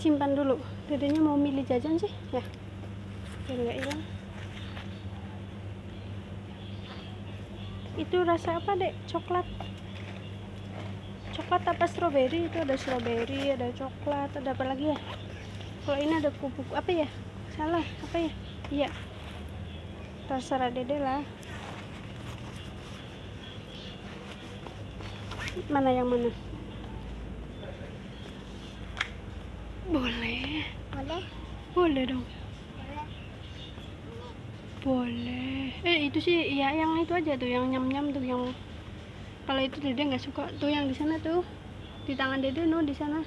simpan dulu. Dedenya mau milih jajan sih? Ya. Biar nggak hilang. Itu rasa apa dek? Coklat. Coklat apa stroberi? Itu ada stroberi ada coklat ada apa lagi ya? Kalau ini ada kupu apa ya? Salah apa ya? Iya. Terserah dede lah. Mana yang mana boleh. Boleh? boleh dong. Boleh. boleh. Eh itu sih ya yang itu aja tuh yang nyam nyam tuh yang kalau itu dede nggak suka tuh yang di sana tuh. Di tangan dede no di sana.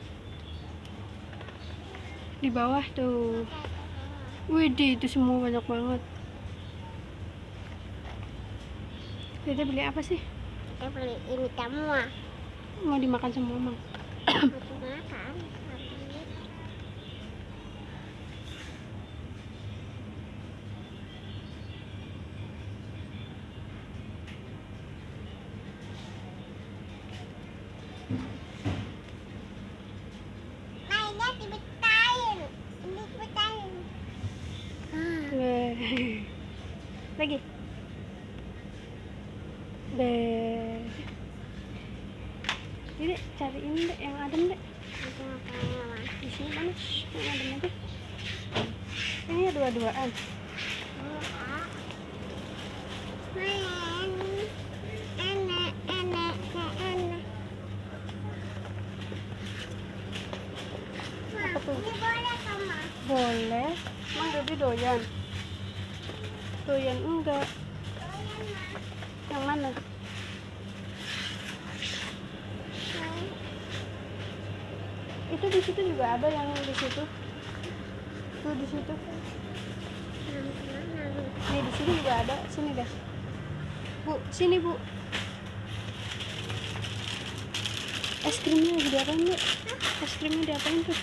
Di bawah tuh. Widih itu semua banyak banget. Dede beli apa sih? Saya beli ini semua. mau dimakan semua mang? Mau dimakan. Lagi deh jadi cariin deh yang adem deh makan mama. di sini mana Shh, yang adem aja ini dua-duaan Main. Enak, enak, enak. Apa tuh? Ini boleh sama. boleh emang jadi doyan doyan enggak. Yang mana? Itu di situ juga ada yang di situ. Tuh di situ. Nih di sini juga ada. Sini deh. Bu sini bu. Es krimnya diapain bu? Es krimnya diapain tuh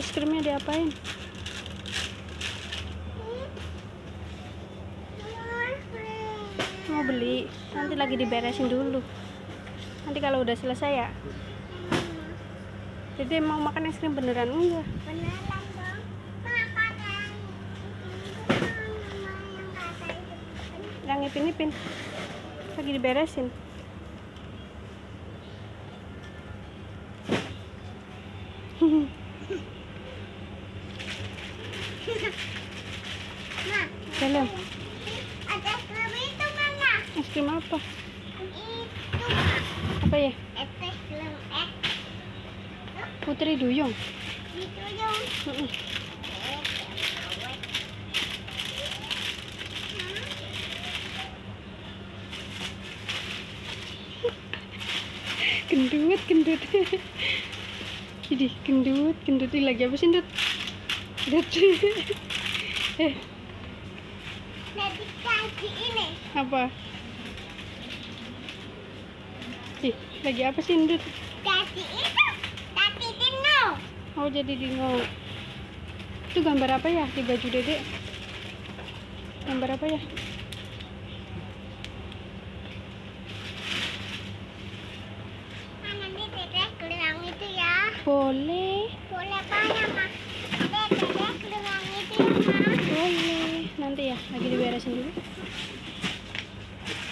es krimnya diapain mau beli nanti lagi diberesin dulu nanti kalau udah selesai ya jadi mau makan es krim beneran enggak. Yang kata itu. yang ipin ipin lagi diberesin Nah, dalam ada krim itu mana? es krim apa Itu Mak. Apa ya? Putri duyung. Gendut gendut. Jadi gendut gendut. Lagi apa sih Dut? Dut eh. Jadi kaki ini. apa Ih, lagi apa sih Dut? Kaki itu. Kaki dino. Oh jadi dino Itu gambar apa ya di baju dedek? Gambar apa ya? Nanti dedek gelang itu ya. Boleh Boleh banyak mah. Dedek dedek gelang itu ya mah. Boleh Nanti ya lagi diberesin dulu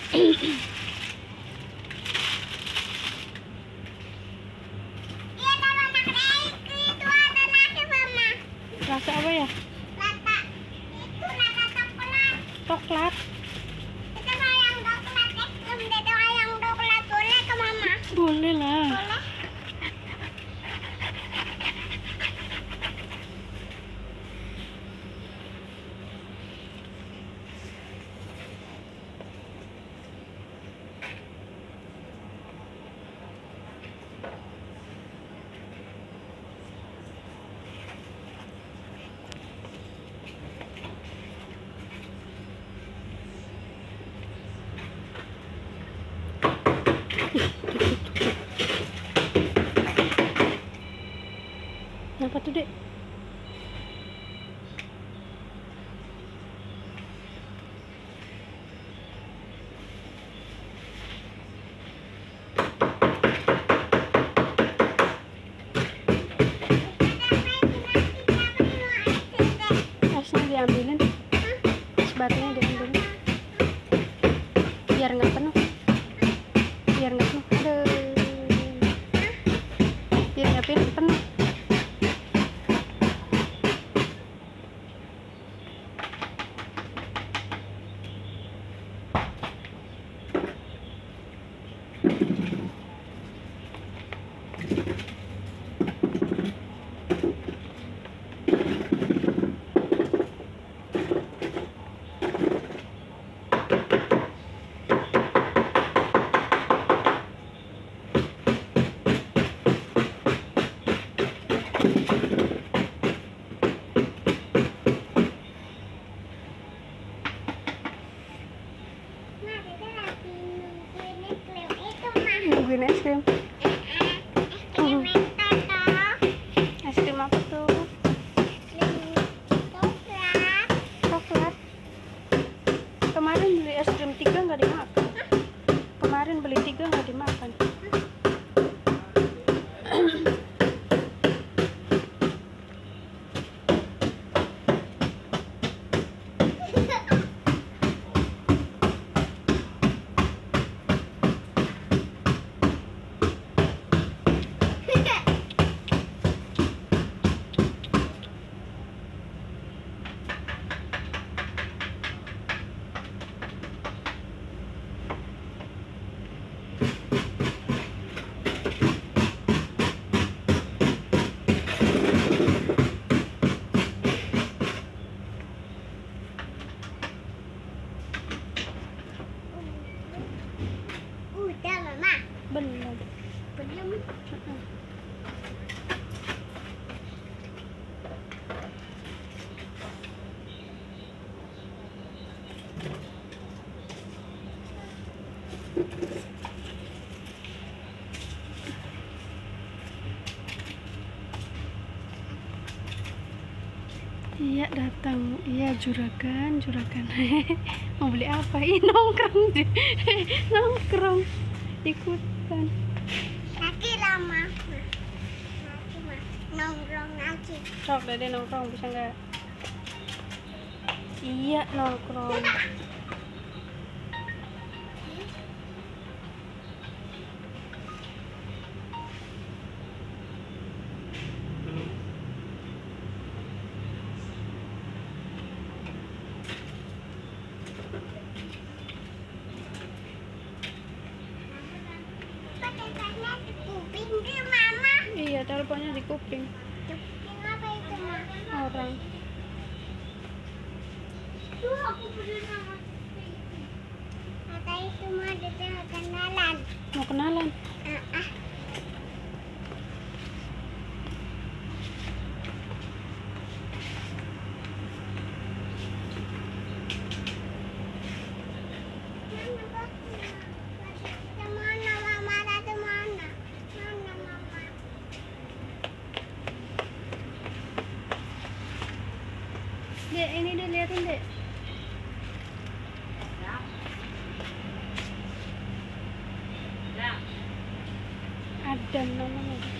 gitu deh esnya diambilin. Es batunya diambilin. Biar nggak penuh. Biar nggak penuh. Biar nggak penuh. Nungguin es krim. Es krim apa tuh? Coklat. Kemarin beli es krim tiga nggak dimakan. Kemarin beli tiga nggak dimakan. Iya datang, iya juragan, juragan. Mau beli apa? Ih nongkrong deh, nongkrong, ikutan. Nanti lama. Ma. Nanti. Nongkrong nanti. Sok deh deh nongkrong bisa nggak? Iya nongkrong. Kuping apa itu, Ma? orang. Tuh, aku beli sama Kata itu mah dia kenalan. Mau kenalan? Ah, ah. Mama, ってんのもの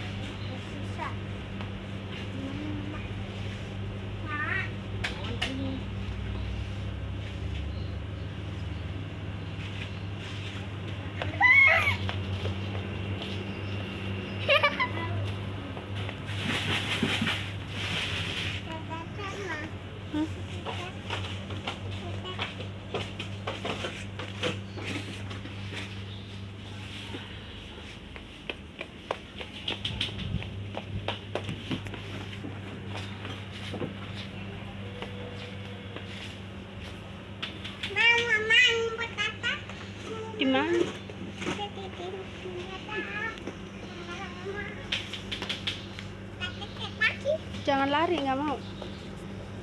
Lari nggak mau.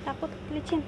Takut licin.